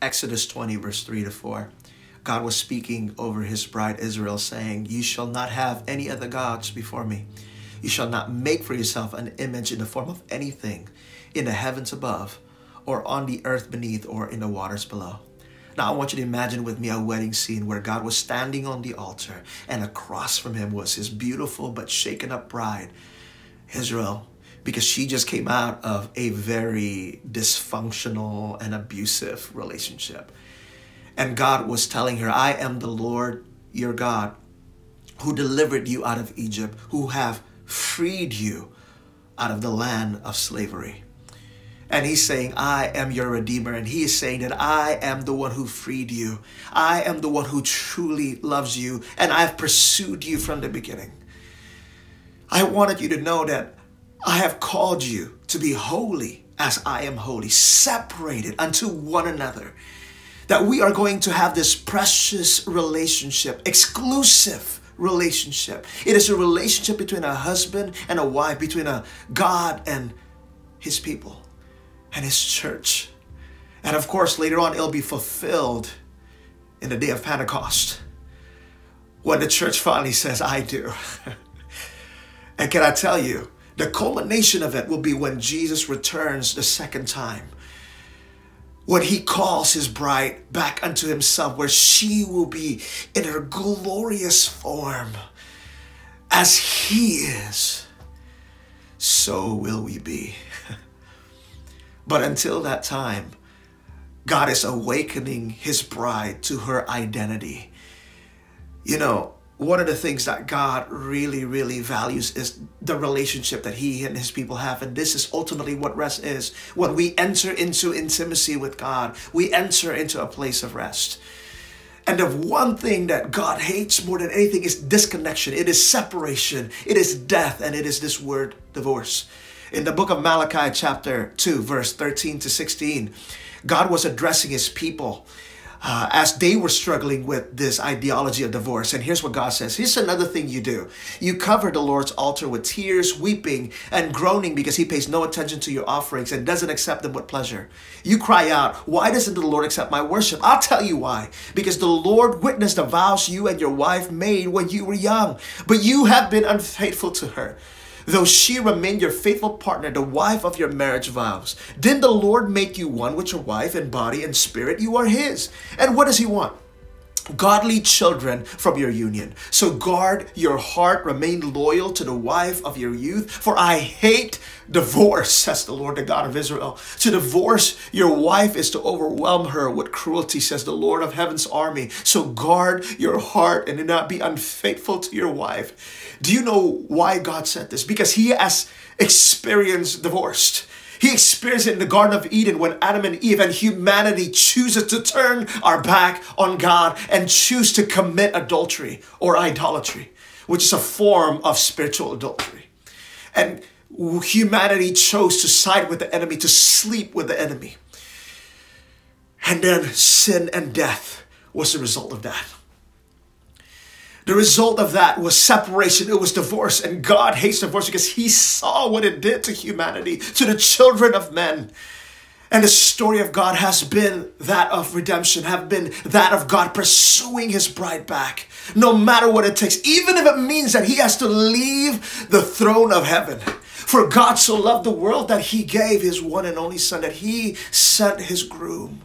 Exodus 20, verse 3 to 4. God was speaking over his bride Israel, saying, You shall not have any other gods before me. You shall not make for yourself an image in the form of anything in the heavens above, or on the earth beneath, or in the waters below. Now, I want you to imagine with me a wedding scene where God was standing on the altar, and across from him was his beautiful but shaken up bride, Israel, because she just came out of a very dysfunctional and abusive relationship. And God was telling her, I am the Lord your God who delivered you out of Egypt, who have freed you out of the land of slavery. And he's saying, I am your Redeemer. And he is saying that I am the one who freed you. I am the one who truly loves you. And I've pursued you from the beginning. I wanted you to know that I have called you to be holy as I am holy, separated unto one another. That we are going to have this precious relationship, exclusive relationship. It is a relationship between a husband and a wife, between a God and his people and his church. And of course, later on, it'll be fulfilled in the day of Pentecost when the church finally says, I do. and can I tell you, the culmination of it will be when Jesus returns the second time. When he calls his bride back unto himself, where she will be in her glorious form as he is, so will we be. But until that time, God is awakening his bride to her identity. You know, one of the things that God really, really values is the relationship that He and His people have. And this is ultimately what rest is. When we enter into intimacy with God, we enter into a place of rest. And the one thing that God hates more than anything is disconnection, it is separation, it is death, and it is this word divorce. In the book of Malachi, chapter 2, verse 13 to 16, God was addressing his people uh, as they were struggling with this ideology of divorce. And here's what God says Here's another thing you do you cover the Lord's altar with tears, weeping, and groaning because he pays no attention to your offerings and doesn't accept them with pleasure. You cry out, Why doesn't the Lord accept my worship? I'll tell you why. Because the Lord witnessed the vows you and your wife made when you were young, but you have been unfaithful to her though she remain your faithful partner, the wife of your marriage vows. Didn't the Lord make you one with your wife in body and spirit? You are His. And what does He want? Godly children from your union. So guard your heart, remain loyal to the wife of your youth, for I hate divorce, says the Lord, the God of Israel. To divorce your wife is to overwhelm her with cruelty, says the Lord of heaven's army. So guard your heart and do not be unfaithful to your wife. Do you know why God said this? Because he has experienced divorce. He experienced it in the Garden of Eden when Adam and Eve and humanity chooses to turn our back on God and choose to commit adultery or idolatry, which is a form of spiritual adultery. And humanity chose to side with the enemy, to sleep with the enemy. And then sin and death was the result of that. The result of that was separation, it was divorce. And God hates divorce because He saw what it did to humanity, to the children of men. And the story of God has been that of redemption, have been that of God pursuing his bride back, no matter what it takes, even if it means that he has to leave the throne of heaven. For God so loved the world that he gave his one and only son, that he sent his groom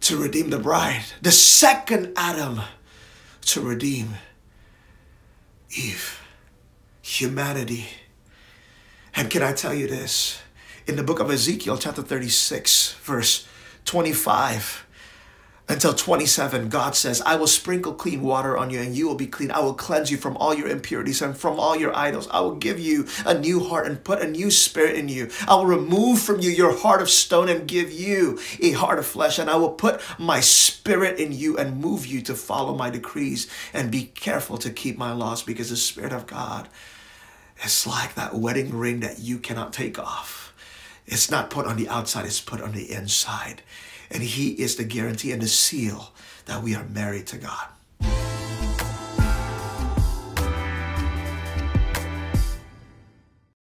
to redeem the bride, the second Adam to redeem Eve, humanity. And can I tell you this? In the book of Ezekiel, chapter 36, verse 25, until 27, God says, I will sprinkle clean water on you and you will be clean. I will cleanse you from all your impurities and from all your idols. I will give you a new heart and put a new spirit in you. I will remove from you your heart of stone and give you a heart of flesh. And I will put my spirit in you and move you to follow my decrees and be careful to keep my laws because the spirit of God is like that wedding ring that you cannot take off. It's not put on the outside, it's put on the inside. And He is the guarantee and the seal that we are married to God.